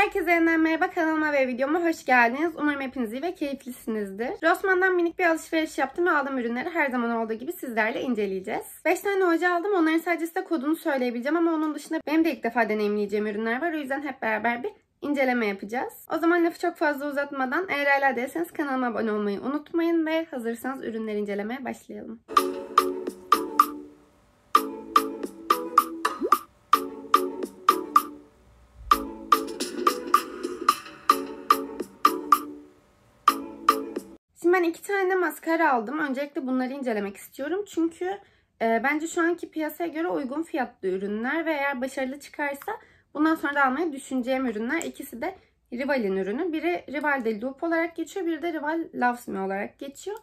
Herkese yeniden merhaba kanalıma ve videoma hoş geldiniz. Umarım hepiniz iyi ve keyiflisinizdir. Rossmann'dan minik bir alışveriş yaptım ve aldığım ürünleri her zaman olduğu gibi sizlerle inceleyeceğiz. 5 tane oje aldım. Onların sadece size kodunu söyleyebileceğim ama onun dışında benim de ilk defa deneyimleyeceğim ürünler var. O yüzden hep beraber bir inceleme yapacağız. O zaman lafı çok fazla uzatmadan eğer hala değilseniz kanalıma abone olmayı unutmayın ve hazırsanız ürünleri incelemeye başlayalım. Şimdi ben iki tane maskara aldım. Öncelikle bunları incelemek istiyorum. Çünkü e, bence şu anki piyasaya göre uygun fiyatlı ürünler ve eğer başarılı çıkarsa bundan sonra da almayı düşüneceğim ürünler. İkisi de Rival'in ürünü. Biri Rival de Loop olarak geçiyor. Biri de Rival Loves Me olarak geçiyor.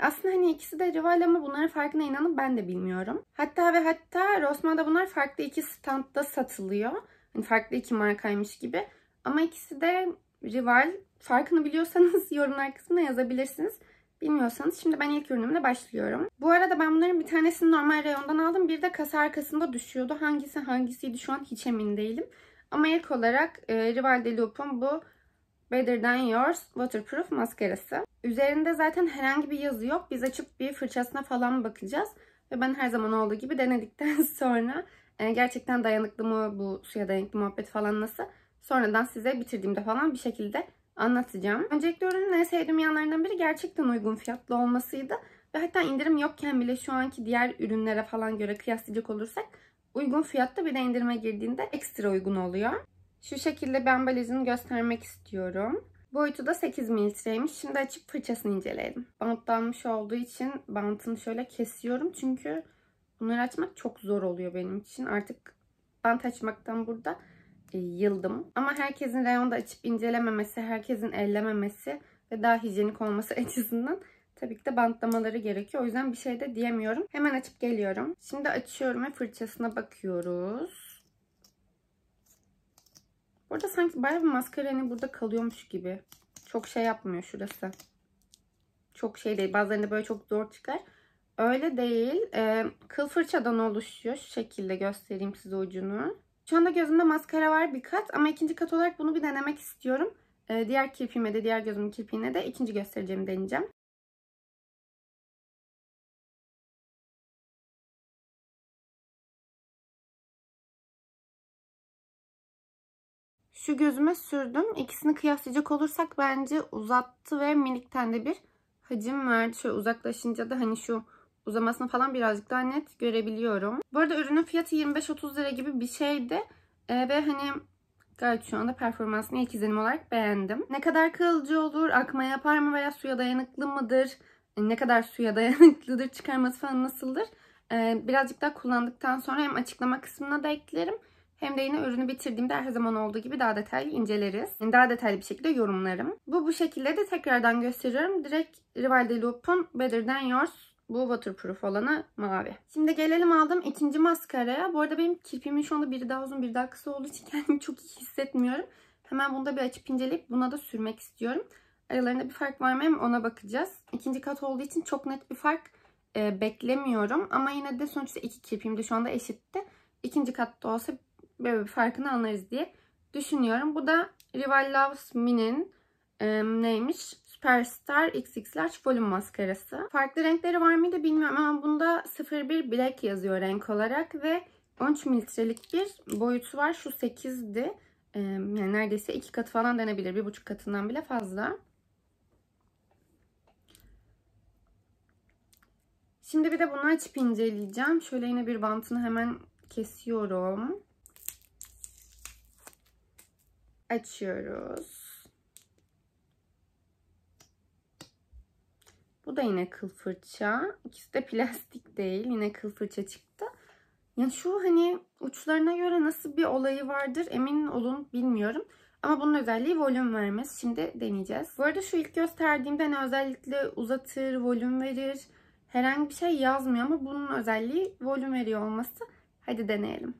Aslında hani ikisi de Rival ama bunların farkına inanın ben de bilmiyorum. Hatta ve hatta Rossmann'da bunlar farklı iki standta satılıyor. Hani farklı iki markaymış gibi. Ama ikisi de Rival. Farkını biliyorsanız yorumlar kısmına yazabilirsiniz. Bilmiyorsanız şimdi ben ilk ürünümle başlıyorum. Bu arada ben bunların bir tanesini normal reyondan aldım. Bir de kasa arkasında düşüyordu. Hangisi hangisiydi şu an hiç emin değilim. Ama ilk olarak e, Rival de Loop'un bu Better Than Yours Waterproof maskarası. Üzerinde zaten herhangi bir yazı yok. Biz açıp bir fırçasına falan bakacağız. Ve ben her zaman olduğu gibi denedikten sonra e, gerçekten dayanıklı mı bu suya dayanıklı muhabbet falan nasıl sonradan size bitirdiğimde falan bir şekilde anlatacağım. Öncelikle ürünün en sevdiğim yanlarından biri gerçekten uygun fiyatlı olmasıydı. Ve hatta indirim yokken bile şu anki diğer ürünlere falan göre kıyaslayacak olursak uygun fiyatta bir de indirime girdiğinde ekstra uygun oluyor. Şu şekilde bir ambalajını göstermek istiyorum. Boyutu da 8 mililitreymiş. Şimdi açıp fırçasını inceleyelim. Bantlanmış olduğu için bantını şöyle kesiyorum. Çünkü bunları açmak çok zor oluyor benim için. Artık bant açmaktan burada yıldım. Ama herkesin reyonda açıp incelememesi, herkesin ellememesi ve daha hijyenik olması açısından tabii ki de bantlamaları gerekiyor. O yüzden bir şey de diyemiyorum. Hemen açıp geliyorum. Şimdi açıyorum ve fırçasına bakıyoruz. Burada sanki bayağı bir maskara hani burada kalıyormuş gibi. Çok şey yapmıyor şurası. Çok şey değil. Bazılarında böyle çok zor çıkar. Öyle değil. Ee, kıl fırçadan oluşuyor. Şu şekilde göstereyim size ucunu. Şu anda gözümde maskara var bir kat ama ikinci kat olarak bunu bir denemek istiyorum. Ee, diğer kirpiğime de diğer gözümün kirpiğine de ikinci göstereceğimi deneyeceğim. Şu gözüme sürdüm. İkisini kıyaslayacak olursak bence uzattı ve minikten de bir hacim verdi. Şöyle uzaklaşınca da hani şu uzamasını falan birazcık daha net görebiliyorum. Bu arada ürünün fiyatı 25-30 lira gibi bir şeydi. Ee, ve hani gayet şu anda performansını ilk izlenim olarak beğendim. Ne kadar kalıcı olur, akma yapar mı veya suya dayanıklı mıdır? Ee, ne kadar suya dayanıklıdır, çıkarması falan nasıldır? Ee, birazcık daha kullandıktan sonra hem açıklama kısmına da eklerim. Hem de yine ürünü bitirdiğimde her zaman olduğu gibi daha detaylı inceleriz. Daha detaylı bir şekilde yorumlarım. Bu bu şekilde de tekrardan gösteriyorum. Direkt Rival de Loop'un Better Than Yours bu waterproof olanı mavi. Şimdi gelelim aldım ikinci maskaraya. Bu arada benim kirpiğimin şu anda biri daha uzun biri daha kısa olduğu için kendimi çok iyi hissetmiyorum. Hemen bunu da bir açıp inceleyip buna da sürmek istiyorum. Aralarında bir fark var mı ona bakacağız. İkinci kat olduğu için çok net bir fark e, beklemiyorum. Ama yine de sonuçta iki kirpiğim de şu anda eşitti. İkinci katta olsa böyle bir farkını anlarız diye düşünüyorum. Bu da Rival Loves Me'nin e, neymiş? Superstar XX Large Volume maskarası. Farklı renkleri var mıydı bilmiyorum ama bunda 01 Black yazıyor renk olarak ve 13 mililitrelik bir boyutu var. Şu 8'di. Ee, yani neredeyse iki katı falan denebilir. Bir buçuk katından bile fazla. Şimdi bir de bunu açıp inceleyeceğim. Şöyle yine bir bantını hemen kesiyorum. Açıyoruz. Bu da yine kıl fırça. İkisi de plastik değil. Yine kıl fırça çıktı. Yani şu hani uçlarına göre nasıl bir olayı vardır emin olun bilmiyorum. Ama bunun özelliği volüm vermesi. Şimdi deneyeceğiz. Bu arada şu ilk gösterdiğimde hani özellikle uzatır, volüm verir. Herhangi bir şey yazmıyor ama bunun özelliği volüm veriyor olması. Hadi deneyelim.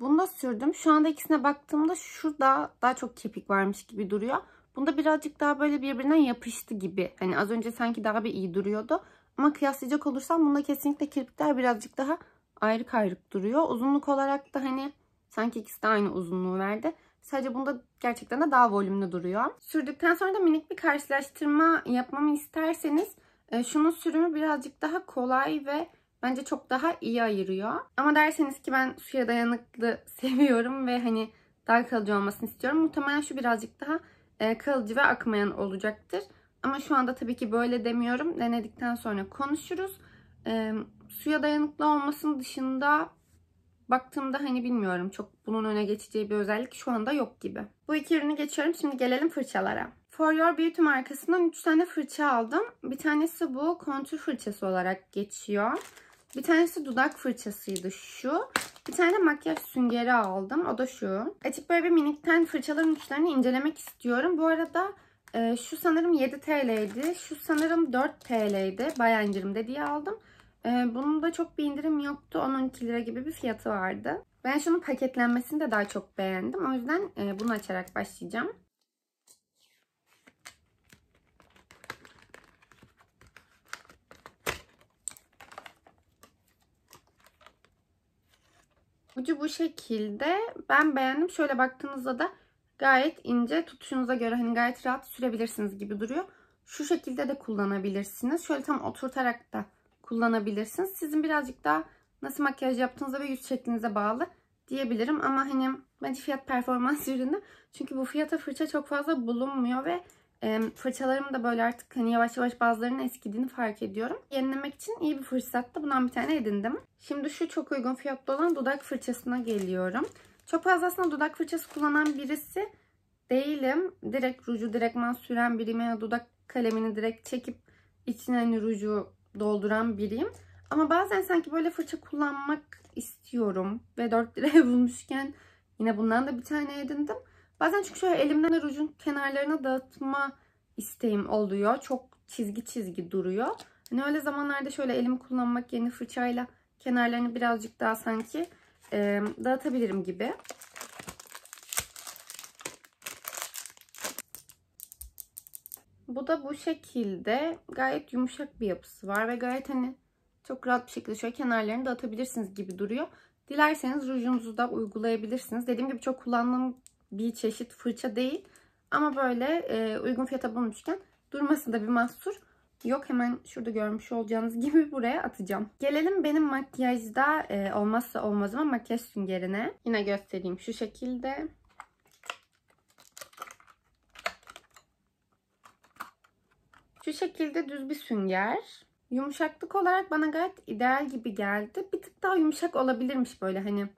Bunu da sürdüm. Şu anda ikisine baktığımda şurada daha çok kepik varmış gibi duruyor. Bunda birazcık daha böyle birbirine yapıştı gibi. Hani az önce sanki daha bir iyi duruyordu. Ama kıyaslayacak olursam bunda kesinlikle kirpikler birazcık daha ayrı kayrık duruyor. Uzunluk olarak da hani sanki ikisi de aynı uzunluğu verdi. Sadece bunda gerçekten de daha volümlü duruyor. Sürdükten sonra da minik bir karşılaştırma yapmamı isterseniz e, şunun sürümü birazcık daha kolay ve bence çok daha iyi ayırıyor. Ama derseniz ki ben suya dayanıklı seviyorum ve hani daha kalıcı olmasını istiyorum. Muhtemelen şu birazcık daha e, kalıcı ve akmayan olacaktır. Ama şu anda tabii ki böyle demiyorum. Denedikten sonra konuşuruz. E, suya dayanıklı olmasının dışında baktığımda hani bilmiyorum çok bunun öne geçeceği bir özellik şu anda yok gibi. Bu iki ürünü geçiyorum. Şimdi gelelim fırçalara. For Your Beauty markasından 3 tane fırça aldım. Bir tanesi bu kontür fırçası olarak geçiyor. Bir tanesi dudak fırçasıydı şu. Bir tane makyaj süngeri aldım. O da şu. Açık böyle bir minikten fırçaların uçlarını incelemek istiyorum. Bu arada e, şu sanırım 7 TL'ydi. Şu sanırım 4 TL'ydi. Bayağı indirimde diye aldım. E, bunun da çok bir indirim yoktu. 10-12 lira gibi bir fiyatı vardı. Ben şunun paketlenmesini de daha çok beğendim. O yüzden e, bunu açarak başlayacağım. Ucu bu şekilde. Ben beğendim. Şöyle baktığınızda da gayet ince. Tutuşunuza göre hani gayet rahat sürebilirsiniz gibi duruyor. Şu şekilde de kullanabilirsiniz. Şöyle tam oturtarak da kullanabilirsiniz. Sizin birazcık daha nasıl makyaj yaptığınıza ve yüz şeklinize bağlı diyebilirim. Ama hani bence fiyat performans ürünü. Çünkü bu fiyata fırça çok fazla bulunmuyor ve e, fırçalarım da böyle artık hani yavaş yavaş bazılarının eskidiğini fark ediyorum. Yenilemek için iyi bir fırsattı. Bundan bir tane edindim. Şimdi şu çok uygun fiyatlı olan dudak fırçasına geliyorum. Çok fazla aslında dudak fırçası kullanan birisi değilim. Direkt ruju direktman süren biriyim ya dudak kalemini direkt çekip içine hani ruju dolduran biriyim. Ama bazen sanki böyle fırça kullanmak istiyorum. Ve 4 liraya bulmuşken yine bundan da bir tane edindim. Bazen çünkü şöyle elimden rujun kenarlarına dağıtma isteğim oluyor. Çok çizgi çizgi duruyor. Hani öyle zamanlarda şöyle elimi kullanmak yerine fırçayla kenarlarını birazcık daha sanki e, dağıtabilirim gibi. Bu da bu şekilde gayet yumuşak bir yapısı var ve gayet hani çok rahat bir şekilde şöyle kenarlarını dağıtabilirsiniz gibi duruyor. Dilerseniz rujunuzu da uygulayabilirsiniz. Dediğim gibi çok kullandığım bir çeşit fırça değil. Ama böyle e, uygun fiyata bulmuşken durmasında bir mahsur yok. Hemen şurada görmüş olacağınız gibi buraya atacağım. Gelelim benim makyajda e, olmazsa olmazıma makyaj süngerine. Yine göstereyim şu şekilde. Şu şekilde düz bir sünger. Yumuşaklık olarak bana gayet ideal gibi geldi. Bir tık daha yumuşak olabilirmiş böyle hani.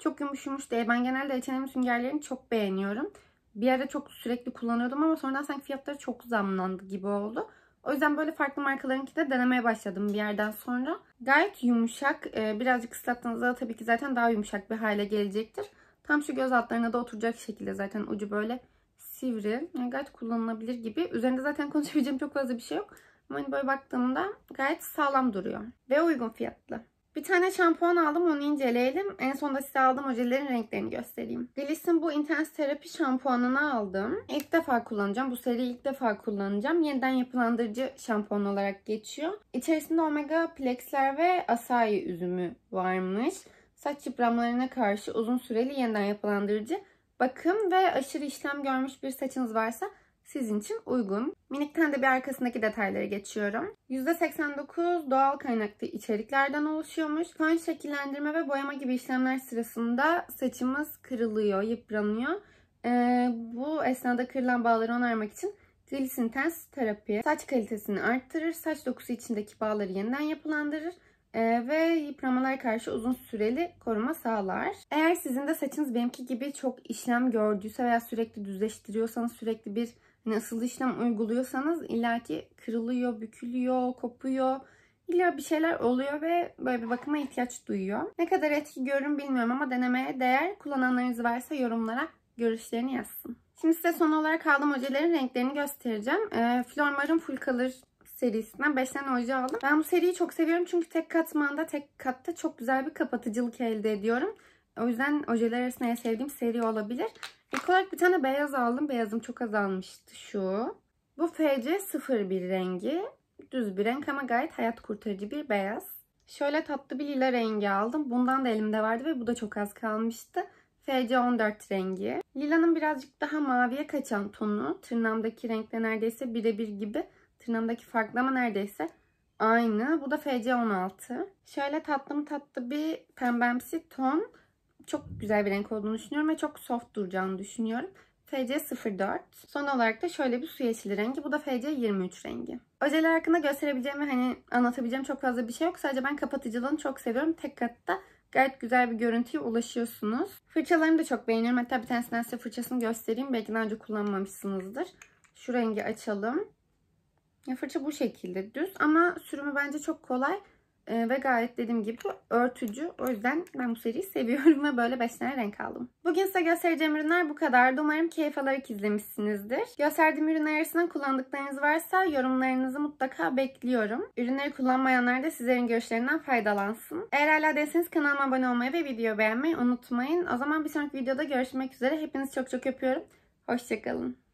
Çok yumuş yumuş değil. Ben genelde H&M süngerlerini çok beğeniyorum. Bir ara çok sürekli kullanıyordum ama sonradan sanki fiyatları çok zamlandı gibi oldu. O yüzden böyle farklı markalarınki de denemeye başladım bir yerden sonra. Gayet yumuşak. Ee, birazcık ıslattığınızda tabii ki zaten daha yumuşak bir hale gelecektir. Tam şu göz altlarına da oturacak şekilde zaten ucu böyle sivri. Yani gayet kullanılabilir gibi. Üzerinde zaten konuşabileceğim çok fazla bir şey yok. Ama hani böyle baktığımda gayet sağlam duruyor. Ve uygun fiyatlı. Bir tane şampuan aldım onu inceleyelim. En sonunda size aldığım ojelerin renklerini göstereyim. Gliss'in bu Intense Terapi şampuanını aldım. İlk defa kullanacağım. Bu seriyi ilk defa kullanacağım. Yeniden yapılandırıcı şampuan olarak geçiyor. İçerisinde omega plexler ve asai üzümü varmış. Saç yıpranmalarına karşı uzun süreli yeniden yapılandırıcı bakım ve aşırı işlem görmüş bir saçınız varsa sizin için uygun. Minikten de bir arkasındaki detaylara geçiyorum. %89 doğal kaynaklı içeriklerden oluşuyormuş. Fön şekillendirme ve boyama gibi işlemler sırasında saçımız kırılıyor, yıpranıyor. Ee, bu esnada kırılan bağları onarmak için Intense terapi saç kalitesini arttırır, saç dokusu içindeki bağları yeniden yapılandırır ee, ve yıpramalara karşı uzun süreli koruma sağlar. Eğer sizin de saçınız benimki gibi çok işlem gördüyse veya sürekli düzleştiriyorsanız sürekli bir hani ısıl işlem uyguluyorsanız illaki kırılıyor, bükülüyor, kopuyor. İlla bir şeyler oluyor ve böyle bir bakıma ihtiyaç duyuyor. Ne kadar etki görürüm bilmiyorum ama denemeye değer. Kullananlarınız varsa yorumlara görüşlerini yazsın. Şimdi size son olarak aldığım ojelerin renklerini göstereceğim. E, Flormar'ın Full Color serisinden 5 tane oje aldım. Ben bu seriyi çok seviyorum çünkü tek katmanda, tek katta çok güzel bir kapatıcılık elde ediyorum. O yüzden ojeler arasında en sevdiğim seri olabilir. İlk olarak bir tane beyaz aldım. Beyazım çok azalmıştı şu. Bu FC01 rengi. Düz bir renk ama gayet hayat kurtarıcı bir beyaz. Şöyle tatlı bir lila rengi aldım. Bundan da elimde vardı ve bu da çok az kalmıştı. FC14 rengi. Lila'nın birazcık daha maviye kaçan tonu. Tırnağımdaki renkle neredeyse birebir gibi. Tırnağımdaki farklı ama neredeyse aynı. Bu da FC16. Şöyle tatlı tatlı bir pembemsi ton. Çok güzel bir renk olduğunu düşünüyorum ve çok soft duracağını düşünüyorum. FC04. Son olarak da şöyle bir su yeşili rengi. Bu da FC23 rengi. Ojeler hakkında gösterebileceğim ve hani anlatabileceğim çok fazla bir şey yok. Sadece ben kapatıcılığını çok seviyorum. Tek katta gayet güzel bir görüntüye ulaşıyorsunuz. Fırçalarını da çok beğeniyorum. Hatta bir tanesinden size fırçasını göstereyim. Belki daha önce kullanmamışsınızdır. Şu rengi açalım. Ya fırça bu şekilde düz ama sürümü bence çok kolay. Ee, ve gayet dediğim gibi örtücü. O yüzden ben bu seriyi seviyorum ve böyle 5 tane renk aldım. Bugün size göstereceğim ürünler bu kadardı. Umarım keyif alarak izlemişsinizdir. Gösterdiğim ürünler arasında kullandıklarınız varsa yorumlarınızı mutlaka bekliyorum. Ürünleri kullanmayanlar da sizlerin görüşlerinden faydalansın. Eğer hala değilseniz kanalıma abone olmayı ve video beğenmeyi unutmayın. O zaman bir sonraki videoda görüşmek üzere. Hepinizi çok çok öpüyorum. Hoşçakalın.